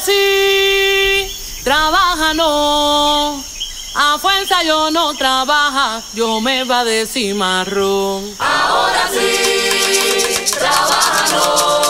sí, trabaja no. A fuerza yo no trabaja, yo me va de cimarrón. Ahora sí, trabaja no